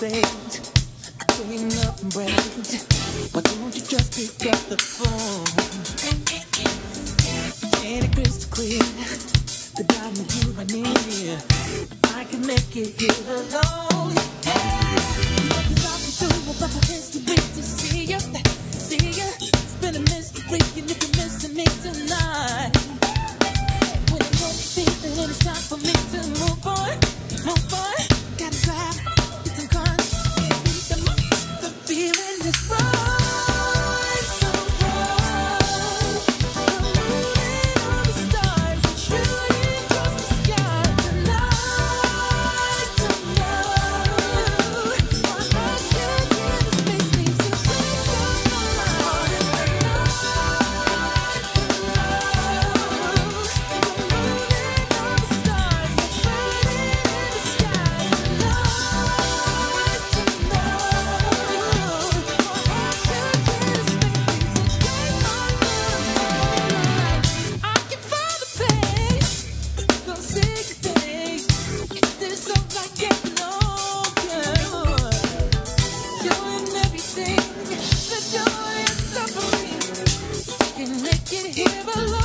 late. Doing nothing great. Why don't you just pick up the phone? Ain't it crystal clear? The diamond you I need. I can make it here alone. Hey, you through, but my history. give a love.